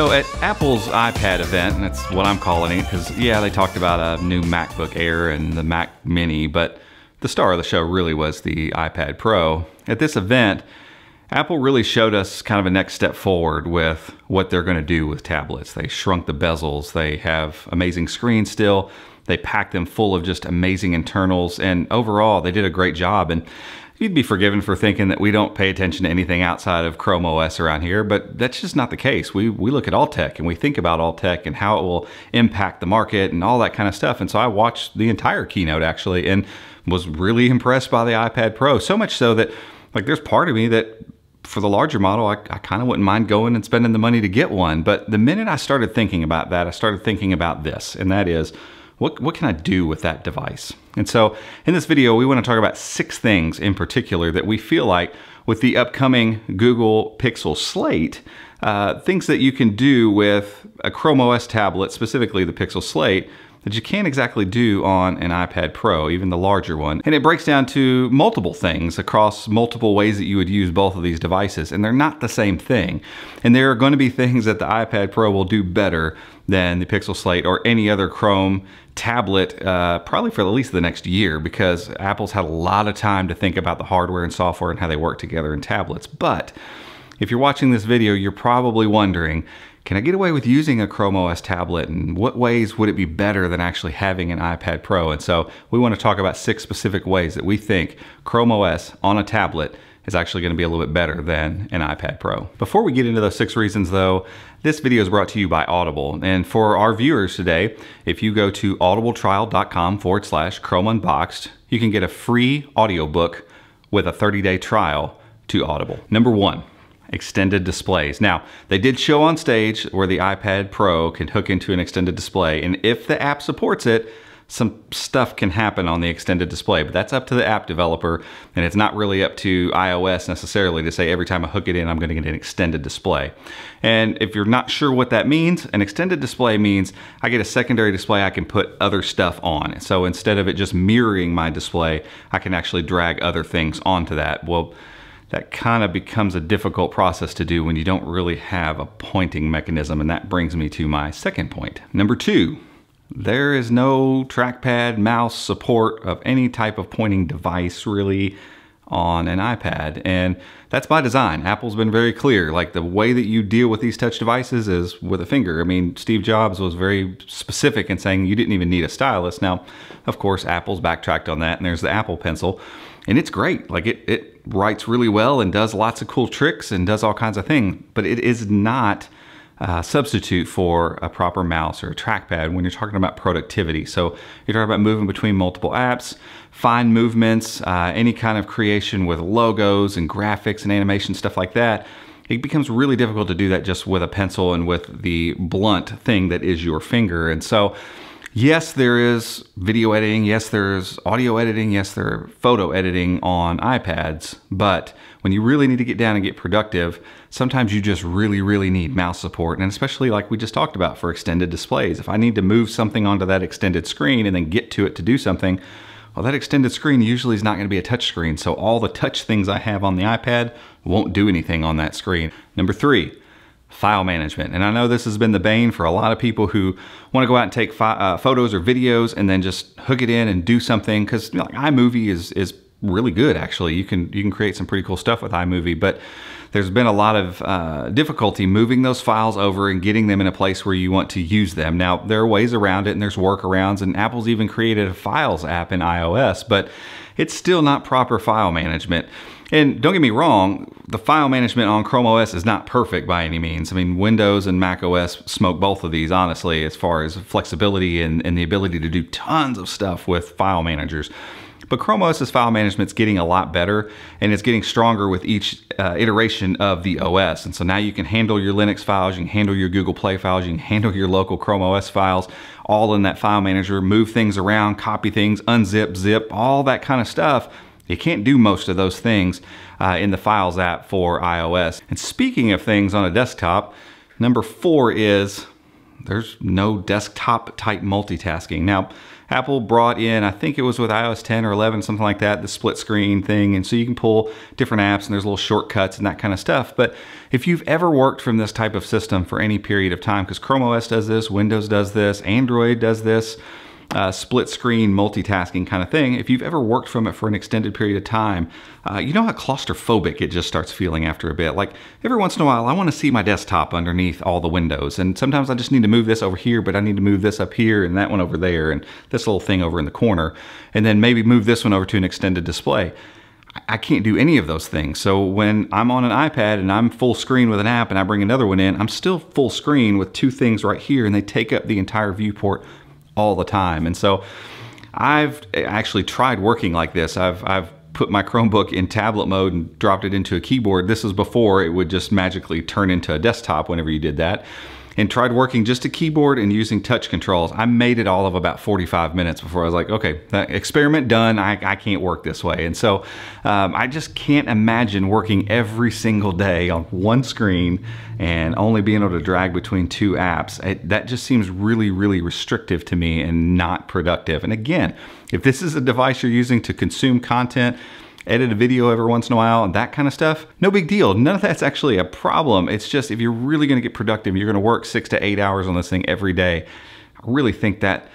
So at Apple's iPad event, and that's what I'm calling it, because yeah, they talked about a new MacBook Air and the Mac Mini, but the star of the show really was the iPad Pro. At this event, Apple really showed us kind of a next step forward with what they're going to do with tablets. They shrunk the bezels, they have amazing screens still, they packed them full of just amazing internals, and overall, they did a great job. And You'd be forgiven for thinking that we don't pay attention to anything outside of Chrome OS around here, but that's just not the case. We, we look at all tech and we think about all tech and how it will impact the market and all that kind of stuff. And so I watched the entire keynote actually and was really impressed by the iPad Pro. So much so that like there's part of me that for the larger model, I, I kind of wouldn't mind going and spending the money to get one. But the minute I started thinking about that, I started thinking about this, and that is, what, what can I do with that device? And so in this video, we want to talk about six things in particular that we feel like with the upcoming Google Pixel Slate, uh, things that you can do with a Chrome OS tablet, specifically the Pixel Slate, that you can't exactly do on an iPad Pro, even the larger one. And it breaks down to multiple things across multiple ways that you would use both of these devices, and they're not the same thing. And there are going to be things that the iPad Pro will do better than the Pixel Slate or any other Chrome tablet, uh, probably for at least the next year, because Apple's had a lot of time to think about the hardware and software and how they work together in tablets. But if you're watching this video, you're probably wondering, can I get away with using a Chrome OS tablet and what ways would it be better than actually having an iPad Pro? And so we want to talk about six specific ways that we think Chrome OS on a tablet is actually going to be a little bit better than an iPad Pro. Before we get into those six reasons though, this video is brought to you by Audible. And for our viewers today, if you go to audibletrial.com forward slash Chrome Unboxed, you can get a free audiobook with a 30-day trial to Audible. Number one, extended displays. Now, they did show on stage where the iPad Pro can hook into an extended display, and if the app supports it, some stuff can happen on the extended display, but that's up to the app developer, and it's not really up to iOS necessarily to say every time I hook it in, I'm gonna get an extended display. And if you're not sure what that means, an extended display means I get a secondary display I can put other stuff on. So instead of it just mirroring my display, I can actually drag other things onto that. Well, that kind of becomes a difficult process to do when you don't really have a pointing mechanism. And that brings me to my second point. Number two, there is no trackpad, mouse support of any type of pointing device really on an iPad. And that's by design. Apple's been very clear. Like the way that you deal with these touch devices is with a finger. I mean, Steve Jobs was very specific in saying you didn't even need a stylus. Now, of course, Apple's backtracked on that and there's the Apple Pencil. And it's great. Like it, it writes really well and does lots of cool tricks and does all kinds of things. But it is not uh, substitute for a proper mouse or a trackpad when you're talking about productivity. So you're talking about moving between multiple apps, fine movements, uh, any kind of creation with logos and graphics and animation, stuff like that. It becomes really difficult to do that just with a pencil and with the blunt thing that is your finger. And so Yes, there is video editing. Yes, there's audio editing. Yes, there are photo editing on iPads. But when you really need to get down and get productive, sometimes you just really, really need mouse support. And especially like we just talked about for extended displays. If I need to move something onto that extended screen and then get to it to do something, well, that extended screen usually is not going to be a touch screen. So all the touch things I have on the iPad won't do anything on that screen. Number three, file management. And I know this has been the bane for a lot of people who want to go out and take uh, photos or videos and then just hook it in and do something because you know, like iMovie is is really good actually. You can you can create some pretty cool stuff with iMovie, but there's been a lot of uh, difficulty moving those files over and getting them in a place where you want to use them. Now there are ways around it and there's workarounds and Apple's even created a Files app in iOS, but it's still not proper file management. And don't get me wrong, the file management on Chrome OS is not perfect by any means. I mean, Windows and Mac OS smoke both of these, honestly, as far as flexibility and, and the ability to do tons of stuff with file managers. But Chrome OS's file management is getting a lot better and it's getting stronger with each uh, iteration of the OS. And so now you can handle your Linux files, you can handle your Google Play files, you can handle your local Chrome OS files, all in that file manager, move things around, copy things, unzip, zip, all that kind of stuff you can't do most of those things uh, in the Files app for iOS. And speaking of things on a desktop, number four is there's no desktop type multitasking. Now, Apple brought in, I think it was with iOS 10 or 11, something like that, the split screen thing. And so you can pull different apps and there's little shortcuts and that kind of stuff. But if you've ever worked from this type of system for any period of time, because Chrome OS does this, Windows does this, Android does this, uh, split screen multitasking kind of thing, if you've ever worked from it for an extended period of time, uh, you know how claustrophobic it just starts feeling after a bit. Like every once in a while, I want to see my desktop underneath all the windows. And sometimes I just need to move this over here, but I need to move this up here and that one over there and this little thing over in the corner. And then maybe move this one over to an extended display. I can't do any of those things. So when I'm on an iPad and I'm full screen with an app and I bring another one in, I'm still full screen with two things right here and they take up the entire viewport all the time. And so I've actually tried working like this. I've, I've put my Chromebook in tablet mode and dropped it into a keyboard. This is before it would just magically turn into a desktop whenever you did that and tried working just a keyboard and using touch controls. I made it all of about 45 minutes before I was like, okay, experiment done. I, I can't work this way. And so um, I just can't imagine working every single day on one screen and only being able to drag between two apps. It, that just seems really, really restrictive to me and not productive. And again, if this is a device you're using to consume content, edit a video every once in a while and that kind of stuff, no big deal. None of that's actually a problem. It's just if you're really gonna get productive, you're gonna work six to eight hours on this thing every day. I really think that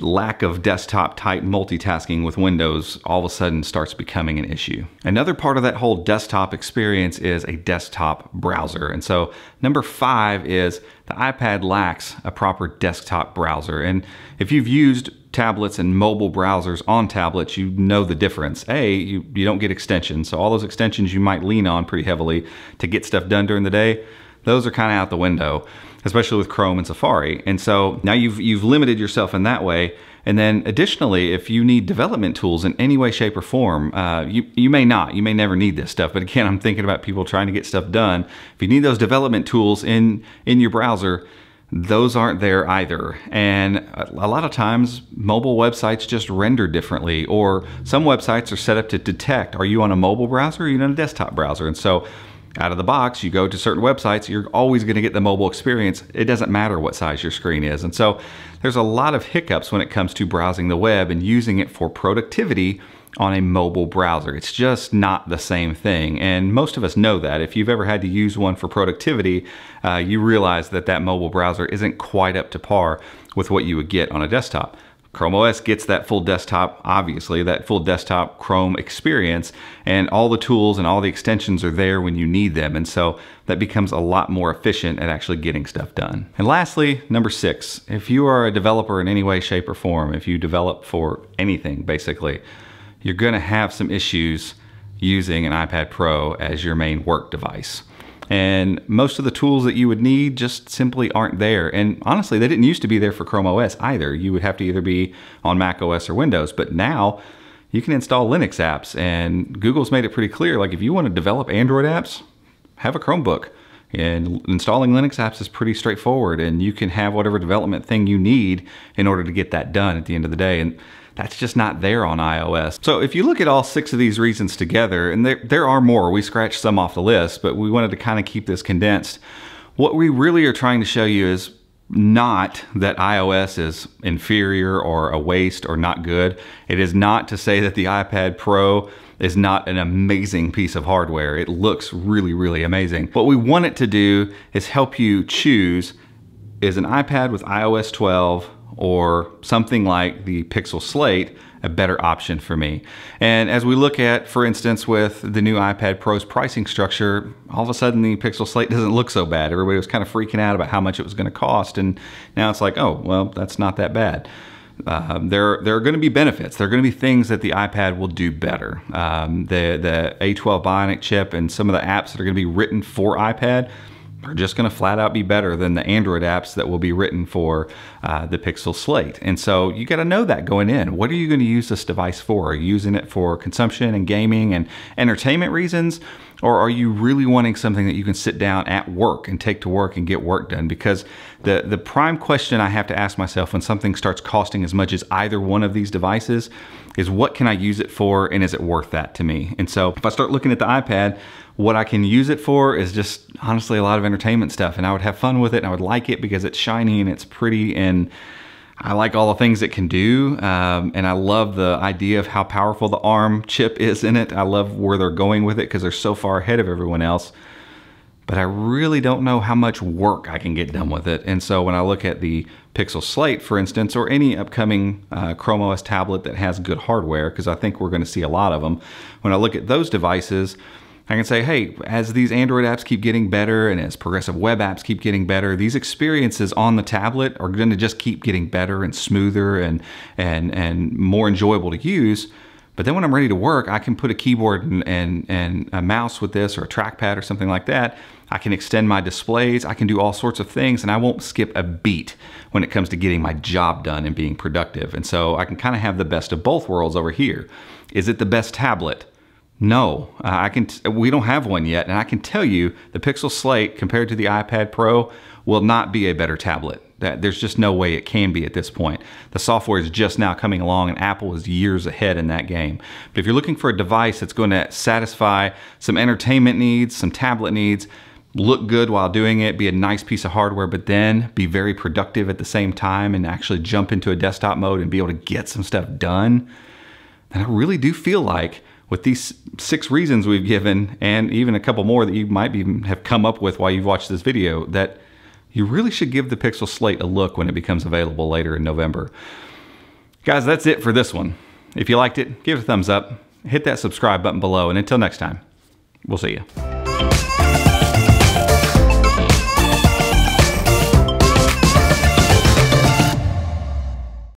lack of desktop type multitasking with Windows all of a sudden starts becoming an issue. Another part of that whole desktop experience is a desktop browser. And so number five is the iPad lacks a proper desktop browser. And if you've used tablets and mobile browsers on tablets, you know the difference. A, you, you don't get extensions. So all those extensions you might lean on pretty heavily to get stuff done during the day, those are kind of out the window, especially with Chrome and Safari. And so now you've, you've limited yourself in that way. And then additionally, if you need development tools in any way, shape, or form, uh, you, you may not. You may never need this stuff. But again, I'm thinking about people trying to get stuff done. If you need those development tools in, in your browser, those aren't there either. And a lot of times mobile websites just render differently or some websites are set up to detect, are you on a mobile browser or are you on a desktop browser? And so out of the box, you go to certain websites, you're always gonna get the mobile experience. It doesn't matter what size your screen is. And so there's a lot of hiccups when it comes to browsing the web and using it for productivity on a mobile browser. It's just not the same thing. And most of us know that. If you've ever had to use one for productivity, uh, you realize that that mobile browser isn't quite up to par with what you would get on a desktop. Chrome OS gets that full desktop, obviously, that full desktop Chrome experience, and all the tools and all the extensions are there when you need them. And so that becomes a lot more efficient at actually getting stuff done. And lastly, number six, if you are a developer in any way, shape, or form, if you develop for anything, basically, you're to have some issues using an iPad Pro as your main work device. And most of the tools that you would need just simply aren't there. And honestly, they didn't used to be there for Chrome OS either. You would have to either be on Mac OS or Windows, but now you can install Linux apps and Google's made it pretty clear. Like if you want to develop Android apps, have a Chromebook. And installing Linux apps is pretty straightforward and you can have whatever development thing you need in order to get that done at the end of the day. And that's just not there on iOS. So if you look at all six of these reasons together, and there, there are more, we scratched some off the list, but we wanted to kind of keep this condensed. What we really are trying to show you is not that iOS is inferior or a waste or not good. It is not to say that the iPad Pro is not an amazing piece of hardware. It looks really, really amazing. What we want it to do is help you choose is an iPad with iOS 12 or something like the Pixel Slate a better option for me. And as we look at, for instance, with the new iPad Pro's pricing structure, all of a sudden the Pixel Slate doesn't look so bad. Everybody was kind of freaking out about how much it was going to cost, and now it's like, oh, well, that's not that bad. Um, there, there are going to be benefits. There are going to be things that the iPad will do better. Um, the, the A12 Bionic chip and some of the apps that are going to be written for iPad are just going to flat out be better than the Android apps that will be written for uh, the Pixel Slate. And so you got to know that going in. What are you going to use this device for? Are you using it for consumption and gaming and entertainment reasons? Or are you really wanting something that you can sit down at work and take to work and get work done? Because the, the prime question I have to ask myself when something starts costing as much as either one of these devices is what can I use it for and is it worth that to me? And so if I start looking at the iPad, what I can use it for is just honestly a lot of entertainment stuff and I would have fun with it and I would like it because it's shiny and it's pretty and I like all the things it can do, um, and I love the idea of how powerful the ARM chip is in it. I love where they're going with it because they're so far ahead of everyone else. But I really don't know how much work I can get done with it. And so when I look at the Pixel Slate, for instance, or any upcoming uh, Chrome OS tablet that has good hardware, because I think we're going to see a lot of them, when I look at those devices, I can say, hey, as these Android apps keep getting better and as progressive web apps keep getting better, these experiences on the tablet are going to just keep getting better and smoother and and and more enjoyable to use. But then when I'm ready to work, I can put a keyboard and, and, and a mouse with this or a trackpad or something like that. I can extend my displays. I can do all sorts of things and I won't skip a beat when it comes to getting my job done and being productive. And so I can kind of have the best of both worlds over here. Is it the best tablet? No, uh, I can. we don't have one yet, and I can tell you the Pixel Slate compared to the iPad Pro will not be a better tablet. That there's just no way it can be at this point. The software is just now coming along, and Apple is years ahead in that game. But if you're looking for a device that's going to satisfy some entertainment needs, some tablet needs, look good while doing it, be a nice piece of hardware, but then be very productive at the same time and actually jump into a desktop mode and be able to get some stuff done, then I really do feel like with these six reasons we've given, and even a couple more that you might even have come up with while you've watched this video, that you really should give the Pixel Slate a look when it becomes available later in November. Guys, that's it for this one. If you liked it, give it a thumbs up, hit that subscribe button below, and until next time, we'll see you.